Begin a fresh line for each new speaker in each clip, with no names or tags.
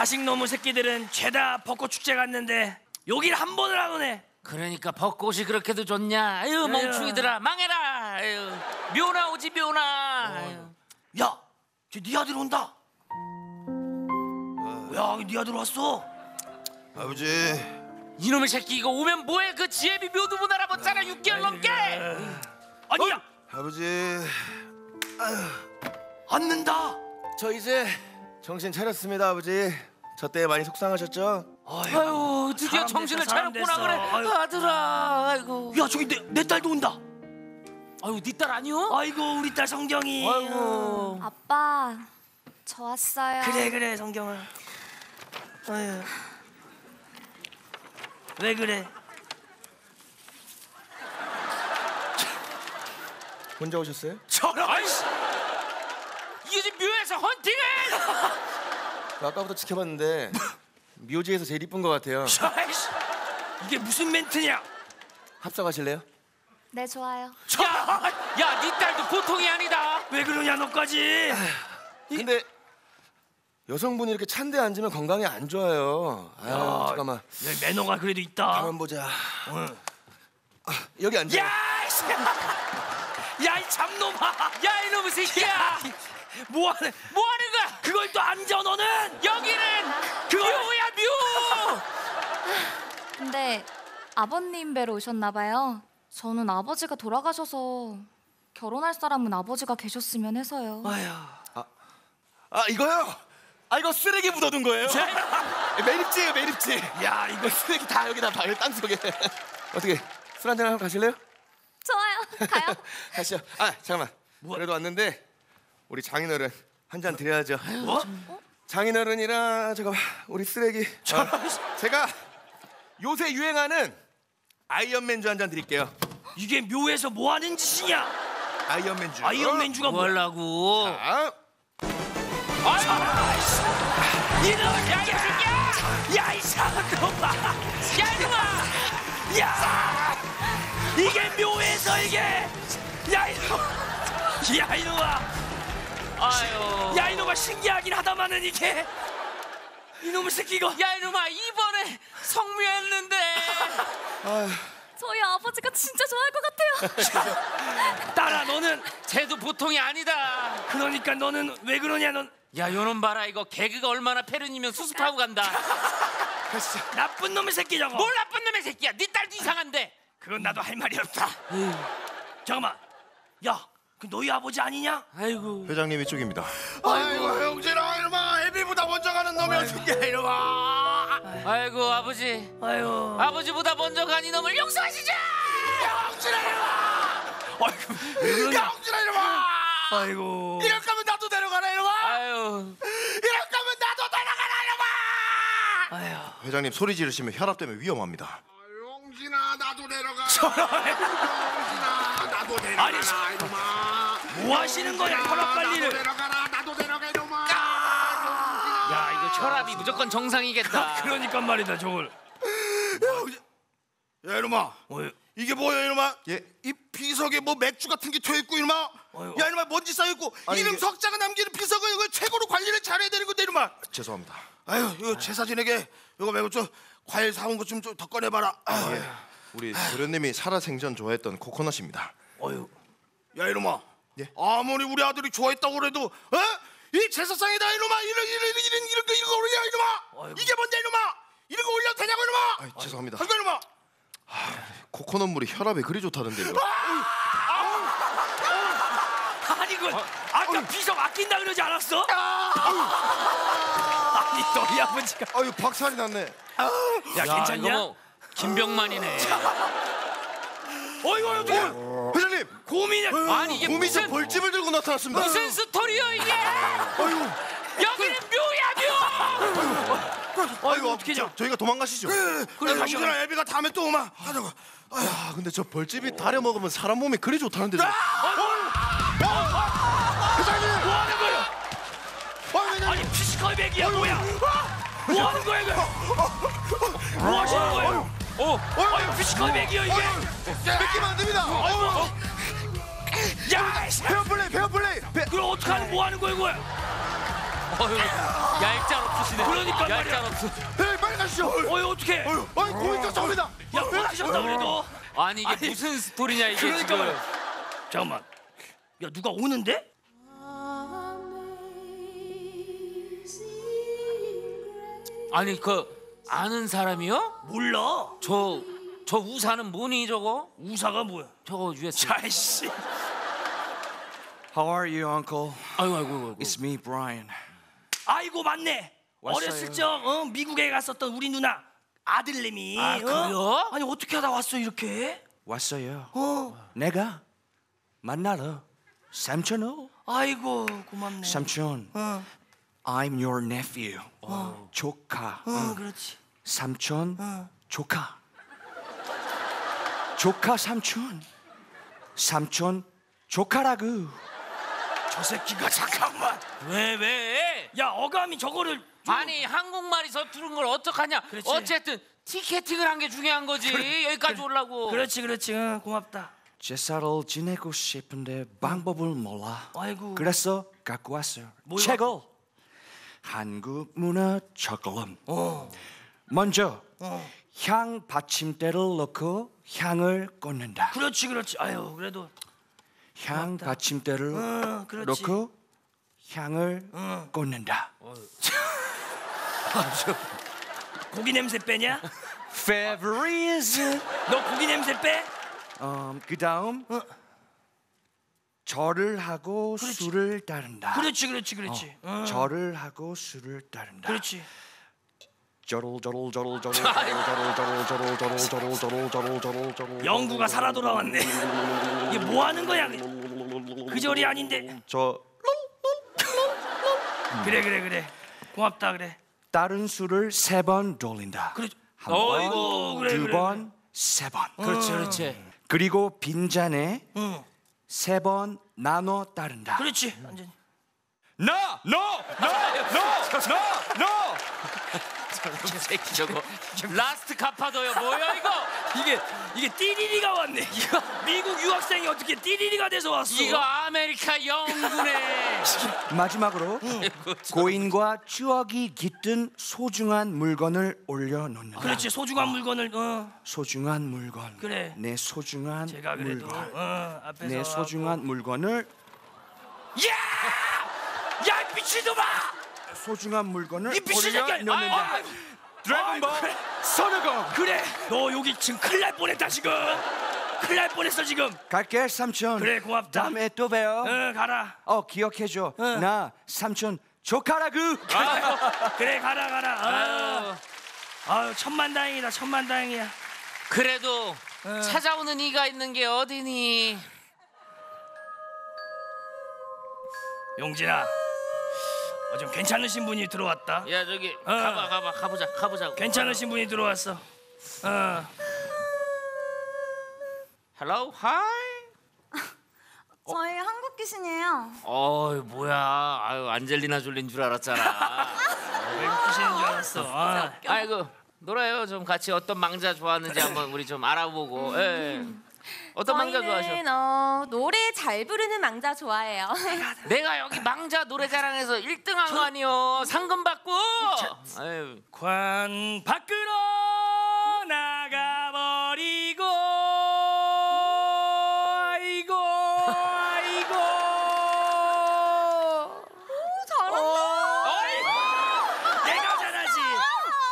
자식 놈의 새끼들은 죄다 벚꽃 축제 갔는데 여길 한 번을 안 오네.
그러니까 벚꽃이 그렇게도 좋냐? 아유 멍충이들아 망해라. 아유 묘나 오지 묘나. 아유.
야, 쟤네 아들 온다. 야, 네 아들 왔어.
아버지
이놈의 새끼 이거 오면 뭐해? 그 지혜비 묘도 못 알아봤잖아 6개월 넘게.
아니야,
아버지
앉는다.
저 이제 정신 차렸습니다 아버지 저때 많이 속상하셨죠?
아유 드디어 정신을 차렸구나. 그래.
아유.
아들아. 아이고.
야, 저기 내, 내 딸도 온다.
아유 네 딸 아니요?
아이고, 우리 딸 성경이.
아이고.
아빠, 저 왔어요.
그래, 그래, 성경아. 아유. 왜 그래?
혼자 오셨어요?
저런.
아이씨. 이게 지금 묘에서 헌팅을.
아까부터 지켜봤는데 묘지에서 제일 이쁜 것 같아요
아이씨, 이게 무슨 멘트냐?
합석하실래요?
네, 좋아요.
야, 야, 네 딸도 보통이 아니다.
왜 그러냐 너까지?
근데 여성분이 이렇게 찬데 앉으면 건강에 안 좋아요 아 잠깐만
야, 매너가 그래도 있다.
가만 보자 아, 여기 앉아
야, 이 야, 이 잡놈아.
야, 이놈의 새끼야.
뭐 하는?
뭐 하는 거야?
그걸 또 앉아 너는?
여기는
그거-
묘야 묘.
근데 아버님 뵈러 오셨나 봐요. 저는 아버지가 돌아가셔서 결혼할 사람은 아버지가 계셨으면 해서요.
아휴.
아 이거요? 아 이거 쓰레기 묻어둔 거예요? 매립지예요 매립지
야, 이거
쓰레기 다 여기다 봐요 땅 속에 어떻게 술 한잔 하고 가실래요?
좋아요. 가요.
가시죠 아 잠깐만 그래도 왔는데 우리 장인어른 한 잔 드려야죠
뭐?
장인어른이랑 잠깐만 우리 쓰레기 어, 제가 요새 유행하는 아이언맨주 한 잔 드릴게요
이게 묘에서 뭐 하는 짓이냐?
아이언맨주
아이언맨주가
뭐? 하려고?
아,
이놈 야, 이 새끼야! 야, 이 사람 놈아!
야, 이놈아!
야! 이게 묘에서 이게! 야, 이놈! 야, 이놈아!
아유.
야, 이놈아 신기하긴 하다마는 이게 이놈의 새끼 이거
야, 이놈아 이번에 성묘했는데.
저희 아버지가 진짜 좋아할 것 같아요.
딸아 너는
쟤도 보통이 아니다.
그러니까 너는 왜 그러냐 넌
야, 요놈 봐라 이거 개그가 얼마나 패륜이면 수습하고 간다.
나쁜 놈의 새끼 저거
뭘 나쁜 놈의 새끼야. 네 딸도 이상한데.
그건 나도 할 말이 없다 잠깐만 야 그 너희 아버지 아니냐?
아이고.
회장님 이쪽입니다.
아이고 형진아 이놈아 애비보다 먼저 가는 놈이 어떻게 이놈아
아이고 아버지.
아유
아버지보다 먼저 간 이놈을 용서하시자.
아이고 왜 그러냐
형진아 이놈아
아이고
이럴 거면 나도 데려가라 이놈아
아유.
이럴 거면 나도 데려가라 이놈아
아유
회장님 소리 지르시면 혈압 때문에 위험합니다.
용진아 나도 데려가 용진아 나도 데려가라
아니, 저-
이놈아
뭐 하시는 거야 혈압 관리를.
데려가라 나도 데려가 이놈아.
야! 이거 혈압이 무조건 정상이겠다.
그러니까 말이다 저걸.
야 이놈아.
어이,
이게 뭐야 이놈아?
예.
이 비석에 뭐 맥주 같은 게 튀어있고 이놈아?
어휴.
야 이놈아 먼지 쌓여있고
아니,
이름
이게-
석자가 남기는 비석을 이거 최고로 관리를 잘해야 되는 건데 이놈아.
죄송합니다.
아유 이거 제사진에게 이거 말고 좀 과일 사온 거좀더 꺼내봐라. 아,
예. 우리 도련님이 살아생전 좋아했던 코코넛입니다.
어휴.
야 이놈아
예.
아무리 우리 아들이 좋아했다고 그래도 어? 이 제사상이다 이놈아 이런 이런 이런 이런 이런 거 이런 거 올려 이놈아
어이구.
이게 뭔데 이놈아 이런 거 올려도 되냐고 이놈아
아, 죄송합니다.
하고 이놈아
코코넛 물이 혈압에 그리 좋다던데 이거.
아니 그 아 까 비석 아낀다 그러지 않았어? 아니 너희 아버지가
아유 박살이 났네.
야,
야,
괜찮냐?
이거 뭐 김병만이네.
어이구 어떻게
회장님
고민이야
아니 이게
곰이
무슨
벌집을 들고 나타났습니다.
무슨 스토리요 이게? 여기는 묘야 묘.
아이고 어떻게 저
저희가 도망가시죠.
그래
그래, 가시오.
용진아 애비가 다음에 또 오마 하자고
아 근데 저 벌집이 다려 먹으면 사람 몸에 그리 좋다는데. 저-
뭐 하는 거야? 아니 피지컬 백이야 뭐야? 뭐 하는 거야 이거? 뭐 하시는 거예요?
오.
아니 피지컬 백이야 이게?
뺏기면 안 됩니다. 어우,
야, 이 새끼.
페어 플레이, 페어 플레이. 페...
그럼 어떡하는 뭐 하는 거야 이거?
어휴, 얄짤 없으시네.
그러니까 말이야.
얄짤 없어.
에이 빨리 가시죠.
어이 어떻게?
어휴, 아니 고인 쫓아옵니다.
야 오라셨다 그래도.
아니 이게
아니,
무슨 스토리냐 이게
그러니까
지금.
말이야. 잠깐만. 야 누가 오는데?
아니 그 아는 사람이요?
몰라.
저 저 우사는 뭐니 저거?
우사가 뭐야?
저거 US.
자이씨.
How are you, Uncle?
아이고 아이고 아이고.
It's me, Brian.
아이고 맞네.
왔어요.
어렸을 적 어, 미국에 갔었던 우리 누나 아들내미.
아,
어?
그래요?
아니 어떻게 하다 왔어 이렇게?
왔어요.
어.
내가 만나러 삼촌을.
아이고 고맙네.
삼촌,
어.
I'm your nephew. 조카.
어 그렇지.
삼촌,
어.
조카. 조카 삼촌. 삼촌 조카라고.
저 새끼가 잠깐만.
왜 왜?
야 어감이 저거를 좀-
아니 한국말이 서투른 걸 어떡하냐?
그렇지.
어쨌든 티켓팅을 한 게 중요한 거지. 여기까지 오려고.
그렇지 그렇지. 응, 고맙다.
제사를 지내고 싶은데 방법을 몰라.
아이고.
그래서 갖고 왔어요.
뭘
책을. 한국 문화 적금.
어.
먼저
어.
향 받침대를 넣고 향을 꽂는다.
그렇지 그렇지. 아유 그래도
향 맞다. 받침대를
어,
놓고 향을
어.
꽂는다. 어.
고기 냄새 빼냐?
Favorite.
너 고기 냄새 빼?
음, 그 다음 어. 절을 하고 그렇지. 술을 따른다.
그렇지, 그렇지, 그렇지. 어.
절을 하고 술을 따른다.
그렇지. 영구가 살아 돌아왔네. 이게 뭐 하는 거야? 그 절이 아닌데.
저
그래 그래 그래. 고맙다 그래.
다른 술을 세번 돌린다.
그래.
한
어이구,
번,
그래,
두
그래,
번, 세 번.
그렇지 그렇지.
그리고 빈잔에
응.
세번 나눠 따른다.
그렇지. 완전.
No, no, no, no, no, no.
저 새끼 저거 라스트 카파도요 뭐야 이거?
이게 이게 띠리리가 왔네. 이거 미국 유학생이 어떻게 띠리리가 돼서 왔어?
이거 아메리카 영군의
마지막으로 고인과 추억이 깃든 소중한 물건을 올려놓는다.
그렇지 소중한 물건을 어
소중한 물건.
그래.
내 소중한
제가 그래도
물건.
어 앞에서
내 소중한 물건을
야! 야 미친놈아!
소중한 물건을
이 미친 새끼야! 아, 아,
드래곤볼
그래.
선우공
그래 너 여기 지금 큰일 날 뻔했다 지금 큰일 날 뻔했어 지금
갈게 삼촌.
그래, 고맙다.
다음에 또 봬요.
어 가라
어 기억해줘.
응.
나 삼촌 조카라고.
그래 가라 가라 아, 아유 천만다행이다 천만다행이야
그래도 찾아오는 이가 있는 게 어디니?
용진아 어, 좀 괜찮으신 분이 들어왔다
야 저기
어.
가봐 가봐 가보자 가보자.
괜찮으신 분이 들어왔어 어
Hello, hi.
저희 한국 귀신이에요.
어이 뭐야? 아유 안젤리나 졸린 줄 알았잖아.
외국 귀신인 줄 알았어 아,
아이고 놀아요 좀 같이 어떤 망자 좋아하는지 한번 우리 좀 알아보고. 예. 어떤 망자 좋아하셔?
어, 노래 잘 부르는 망자 좋아해요.
내가 여기 망자 노래자랑에서 1등한 거 아니요? 상금 받고. 아유.
관 밖으로 나가버리고 아이고 아이고
잘한다.
내가 잘하지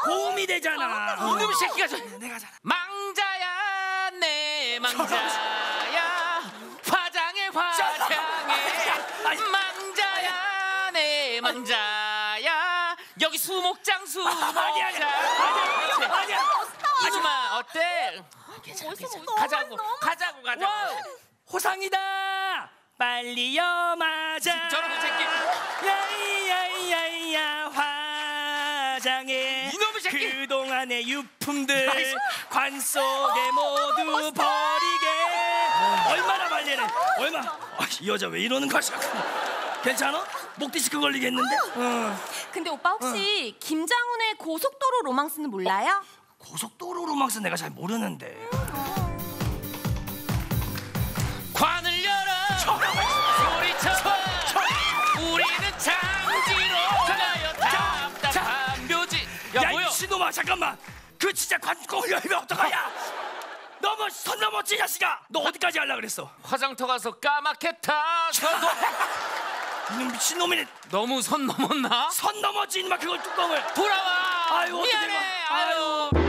고음이 되잖아
이놈 새끼가 저 망자야 화장해 화장해. 망자야 내 망자야. 여기 수목장 수목장.
아니야 아니야. 아니야 아니야.
이놈아 어때?
멋있어, 멋있어.
가자고 가자고 가자고.
호상이다. 빨리 염하자.
저런 새끼.
야야야야 화장해.
이놈의 새끼!
그동안의 유품들 관 속에 모두 버리게 얼마나 말리는 얼마? 아, 이 여자 왜 이러는 거야 괜찮아? 목 디스크 그 걸리겠는데? 어. 어.
근데 오빠 혹시 어. 김장훈의 고속도로 로망스는 몰라요? 어?
고속도로 로망스 내가 잘 모르는데.
관을 열어. 소리쳐봐. 우리는 장지로
가요 답답한 묘지. 야, 이놈아 잠깐만. 그 진짜 관고 열면 어떡하냐? 너무 선 넘었지 이 자식아! 너 어디까지 하려 그랬어?
화장터 가서 까맣게 타서
이놈 미친 놈이네.
너무 선 넘었나?
선 넘었지 이놈아 그걸 뚜껑을.
돌아와.
아유,
미안해.
이거. 아유.
아유